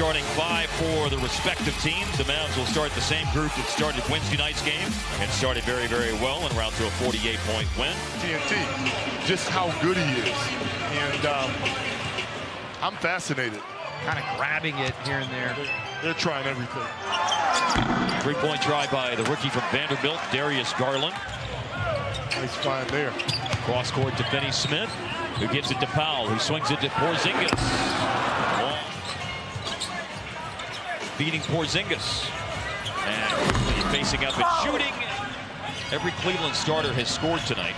starting five for the respective teams. The Mavs will start the same group that started Wednesday night's game and started very, very well and round to a 48-point win. TNT, just how good he is. And um, I'm fascinated. Kind of grabbing it here and there. They're trying everything. Three-point try by the rookie from Vanderbilt, Darius Garland. Nice find there. Cross court to Finney Smith, who gives it to Powell, who swings it to Porzingis. Beating Porzingis. And facing up and shooting. Every Cleveland starter has scored tonight.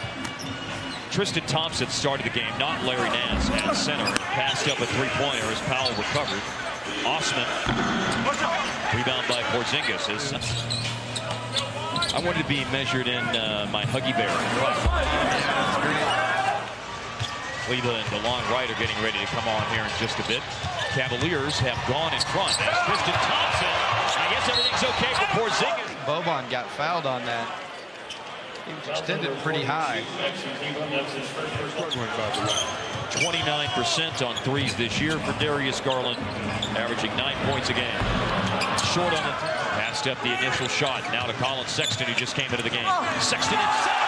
Tristan Thompson started the game, not Larry Nance at center. Passed up a three-pointer as Powell recovered. Osman, rebound by Porzingis. Is, I wanted to be measured in uh, my Huggy Bear. Cleveland, the long right, are getting ready to come on here in just a bit. Cavaliers have gone in front. That's Tristan Thompson. I guess everything's okay for Porzingis. Boban got fouled on that. He was extended pretty high. 29% on threes this year for Darius Garland, averaging nine points a game. Short on the passed up the initial shot. Now to Collin Sexton, who just came into the game. Sexton inside.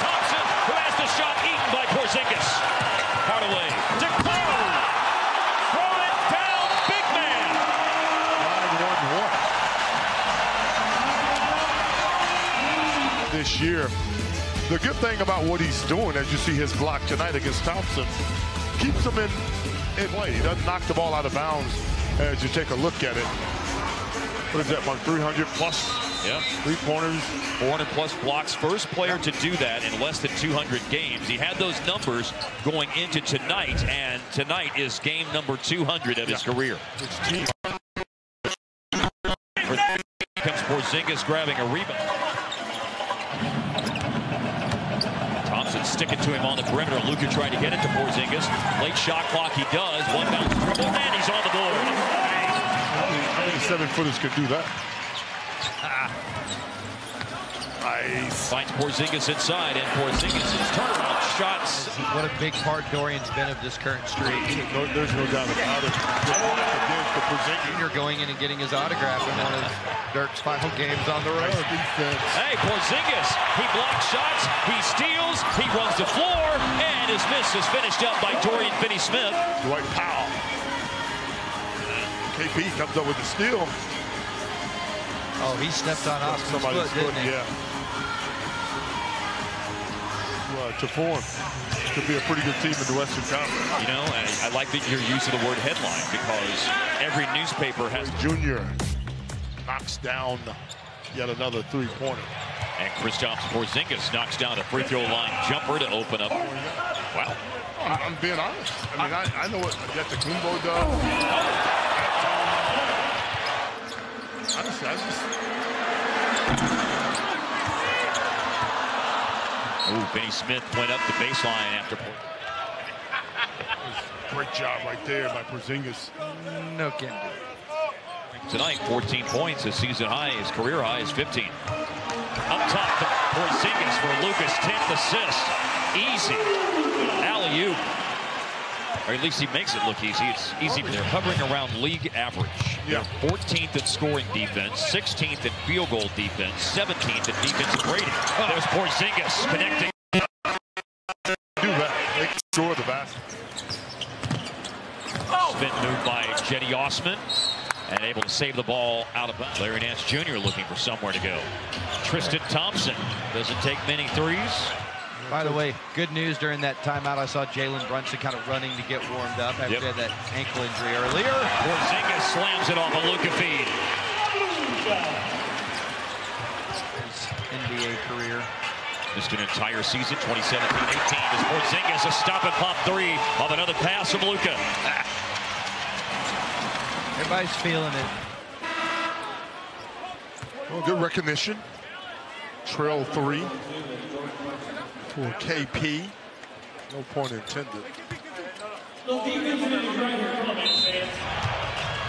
Thompson, shot eaten by Porzingis. Hardaway to. Throw it down, big man. This year. The good thing about what he's doing, as you see his block tonight against Thompson, keeps him in, in play. He doesn't knock the ball out of bounds as you take a look at it. What is that, Mark? 300 plus Yep. three-pointers. 400 plus blocks. First player to do that in less than 200 games. He had those numbers going into tonight, and tonight is game number 200 of his career. Comes Porzingis grabbing a rebound. Thompson sticking to him on the perimeter. Luka trying to get it to Porzingis. Late shot clock, he does. One bounce dribble, and he's on the board. Only seven-footers could do that. Nice. Finds Porzingis inside, and Porzingis' turnaround shots. What a big part Dorian's been of this current streak. No, there's no doubt about it. Again for Porzingis. Junior going in and getting his autograph in one of Dirk's final games on the road. Hey, Porzingis, he blocks shots, he steals, he runs the floor, and his miss is finished up by Dorian Finney-Smith. Dwight Powell. KP comes up with the steal. Oh, he stepped on Austin's Somebody's foot, foot, didn't he? yeah. Well, to form. Could be a pretty good team in the Western Conference. You know, I, I like that you're using the word headline because every newspaper has. Junior knocks down yet another three-pointer. And Kristaps Porzingis knocks down a free throw line jumper to open up. Wow. I, I'm being honest. I mean, I, I know what Kumbo does. Oh. Honestly, I just Ooh, Finney Smith went up the baseline after. great job right there by Porzingis. No kidding. Tonight, 14 points. His season high, his career high is 15. Up top to Porzingis for Luka's 10th assist. Easy. Alley-oop. Or at least he makes it look easy. It's easy. They're hovering around league average. Yeah. They're 14th in scoring defense, 16th in field goal defense, 17th in defensive rating. There's Porzingis connecting. Do that. Make sure the basket. Oh. Spin move by Cedi Osman. And able to save the ball out of bounds. Larry Nance Jr. looking for somewhere to go. Tristan Thompson doesn't take many threes. By the way, good news during that timeout, I saw Jalen Brunson kind of running to get warmed up after Yep. he had that ankle injury earlier. Porzingis slams it off a Luka feed. His NBA career. Missed an entire season, 2017-18. As Porzingis a stop and pop three of another pass from Luka. Everybody's feeling it. Well, good recognition. Trail three for KP. No point intended.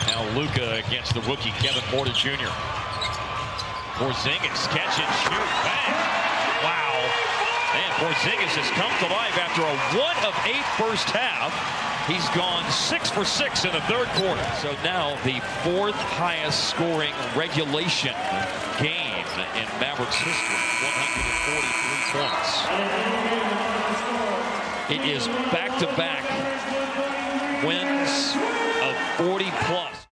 Now Luka against the rookie Kevin Porter Jr. Porzingis catch and shoot. Bang! Wow. And Porzingis has come to life after a one of eight first half. He's gone six for six in the third quarter. So now the fourth highest scoring regulation game in Mavericks history, 143 points. It is back-to-back